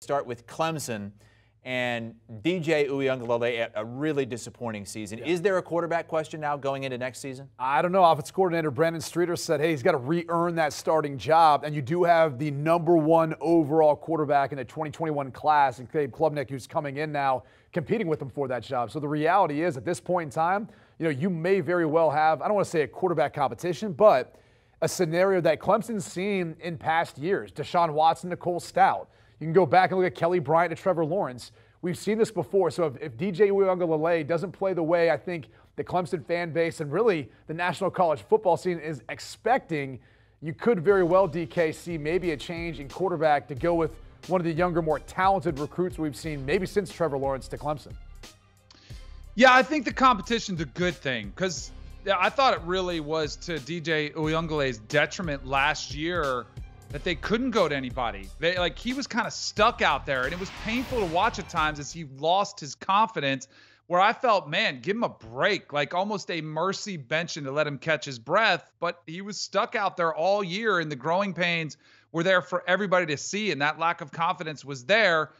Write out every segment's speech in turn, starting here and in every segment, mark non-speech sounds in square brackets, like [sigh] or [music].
Start with Clemson and DJ Uiagalelei a really disappointing season. Yeah. Is there a quarterback question now going into next season? I don't know. Offensive coordinator Brandon Streeter said, hey, he's got to re-earn that starting job. And you do have the number one overall quarterback in the 2021 class, and Caleb Klubnik, who's coming in now, competing with him for that job. So the reality is, at this point in time, you know, you may very well have, I don't want to say a quarterback competition, but a scenario that Clemson's seen in past years. Deshaun Watson Nicole Cole Stoudt. You can go back and look at Kelly Bryant and Trevor Lawrence. We've seen this before. So if, if DJ Uiagalelei doesn't play the way I think the Clemson fan base and really the national college football scene is expecting, you could very well, DK, see maybe a change in quarterback to go with one of the younger, more talented recruits we've seen maybe since Trevor Lawrence to Clemson. Yeah, I think the competition's a good thing because I thought it really was to DJ Uiagalelei's detriment last year that they couldn't go to anybody. They like he was kind of stuck out there, and it was painful to watch at times as he lost his confidence. Where I felt, man, give him a break, like almost a mercy benching to let him catch his breath. But he was stuck out there all year, and the growing pains were there for everybody to see, and that lack of confidence was there.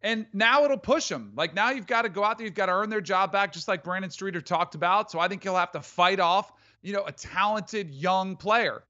And now it'll push him. Like now you've got to go out there, you've got to earn their job back, just like Brandon Streeter talked about. So I think he'll have to fight off, you know, a talented young player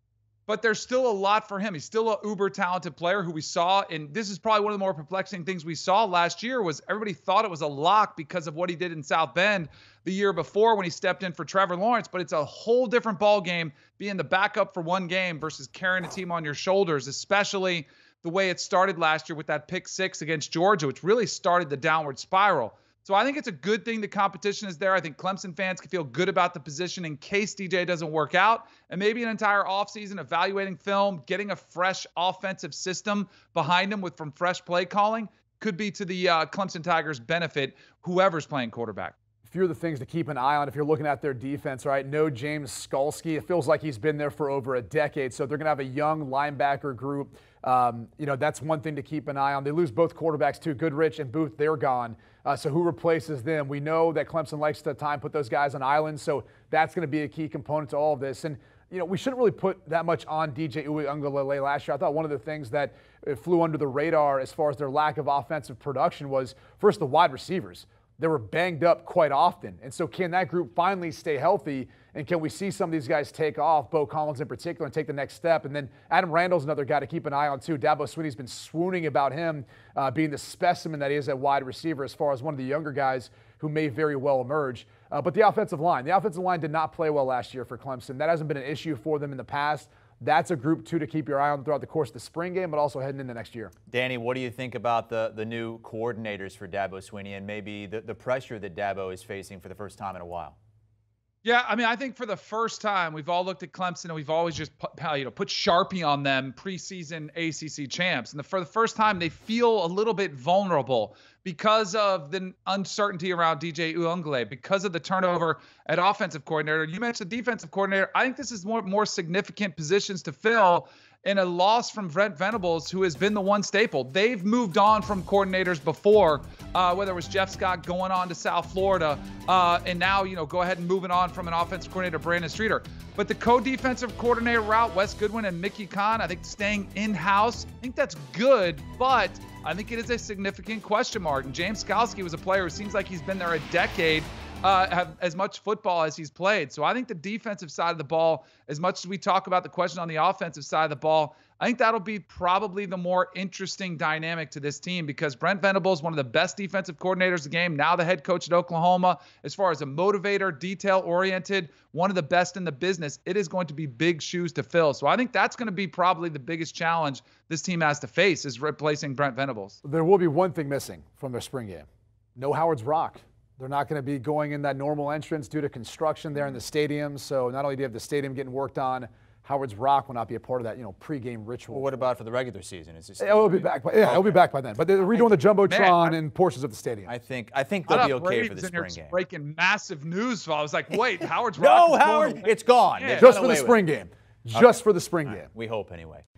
but there's still a lot for him. He's still a uber talented player who we saw, and this is probably one of the more perplexing things we saw last year was everybody thought it was a lock because of what he did in South Bend the year before when he stepped in for Trevor Lawrence, but it's a whole different ball game being the backup for one game versus carrying a team on your shoulders, especially the way it started last year with that pick six against Georgia, which really started the downward spiral. So I think it's a good thing the competition is there. I think Clemson fans can feel good about the position in case DJ doesn't work out. And maybe an entire offseason evaluating film, getting a fresh offensive system behind him with from fresh play calling could be to the uh, Clemson Tigers' benefit, whoever's playing quarterback a few of the things to keep an eye on if you're looking at their defense, right? No James Skalski. It feels like he's been there for over a decade. So they're going to have a young linebacker group. Um, you know, that's one thing to keep an eye on. They lose both cornerbacks, too. Goodrich and Booth, they're gone. Uh, so who replaces them? We know that Clemson likes to time put those guys on islands. So that's going to be a key component to all of this. And you know, we shouldn't really put that much on DJ Uiagalelei last year. I thought one of the things that flew under the radar as far as their lack of offensive production was first the wide receivers they were banged up quite often. And so, can that group finally stay healthy? And can we see some of these guys take off, Beaux Collins in particular, and take the next step? And then Adam Randall's another guy to keep an eye on, too. Dabo Swinney's been swooning about him uh, being the specimen that he is at wide receiver as far as one of the younger guys who may very well emerge. Uh, but the offensive line, the offensive line did not play well last year for Clemson. That hasn't been an issue for them in the past that's a group two to keep your eye on throughout the course of the spring game, but also heading into next year. Danny, what do you think about the, the new coordinators for Dabo Swinney and maybe the, the pressure that Dabo is facing for the first time in a while? Yeah, I mean, I think for the first time, we've all looked at Clemson and we've always just put, you know put Sharpie on them preseason ACC champs, and the, for the first time, they feel a little bit vulnerable because of the uncertainty around DJ Uiagalelei, because of the turnover at offensive coordinator. You mentioned defensive coordinator. I think this is more more significant positions to fill and a loss from Brent Venables, who has been the one staple. They've moved on from coordinators before, uh, whether it was Jeff Scott going on to South Florida, uh, and now, you know, go ahead and moving on from an offensive coordinator, Brandon Streeter. But the co-defensive coordinator route, Wes Goodwin and Mickey Conn, I think staying in-house, I think that's good, but I think it is a significant question mark. And James Skalski was a player who seems like he's been there a decade uh, have as much football as he's played. So I think the defensive side of the ball, as much as we talk about the question on the offensive side of the ball, I think that'll be probably the more interesting dynamic to this team because Brent Venables, one of the best defensive coordinators the game, now the head coach at Oklahoma, as far as a motivator, detail oriented, one of the best in the business. It is going to be big shoes to fill. So I think that's going to be probably the biggest challenge this team has to face is replacing Brent Venables. There will be one thing missing from their spring game. No Howard's Rock. They're not going to be going in that normal entrance due to construction there in the stadium. So not only do you have the stadium getting worked on, Howard's Rock will not be a part of that, you know, pregame ritual. Well, what about for the regular season? Is this it'll be back. By, yeah, okay. it'll be back by then. But they're redoing the jumbotron and portions of the stadium. I think I think they'll be okay for the spring game. Breaking massive news. So I was like, wait, [laughs] Howard's Rock. no, Howard, it's gone. Yeah. Just for the spring game. Just okay. for the spring game. Right. We hope anyway.